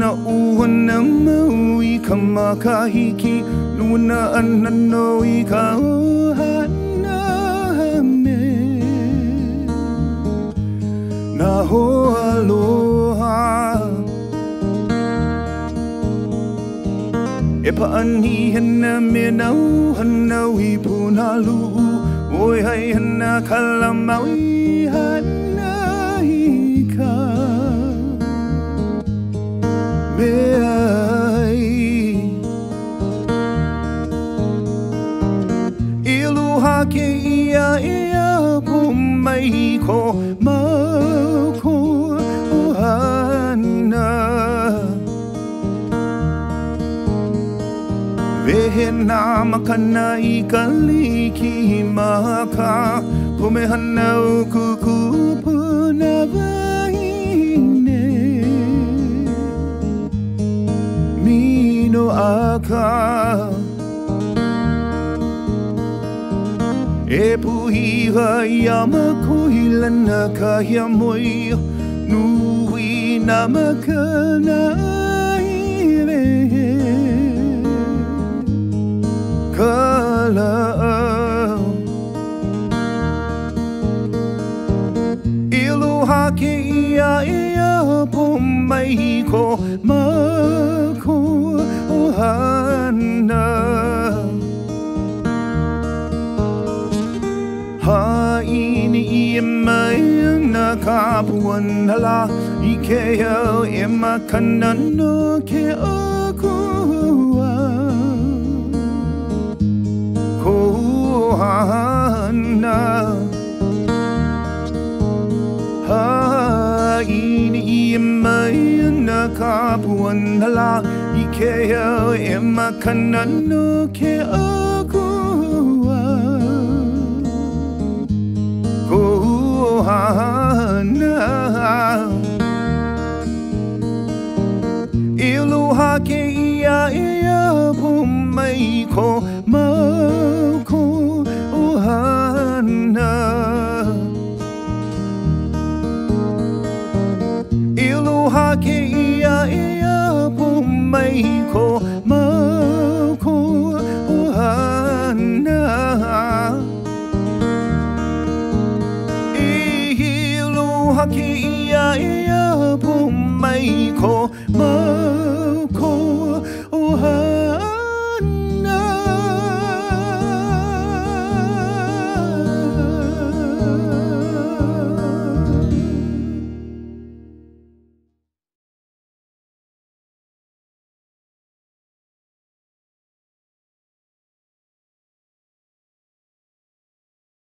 na u na mau i ka makahiki na anano i ka ohana e me Na ho aloha E pa ani hana me na uhana i lu puna lu'u Oi hai hana ka lamau i hai ha ke ia e a po mai ko mau ko ohana Wehe nā makana i ka liki i maka Pume hana o kuku puna vai ne Mino aka Mino aka E puhi ha i ma kuhi lana ka hi a moi Nui na e ma ka na i re ia ia po mai hi ko mai Ha ini i e mai na ka puan hala I ke au e makana no ke o kua Ko hana Ha ini i e mai na ka puan hala I ke au e makana no ke o kua ke ia e a po mai ko mau ko o hana ha ke ia e a po mai ko ke ia ia e pu mai ko mai